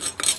よっ!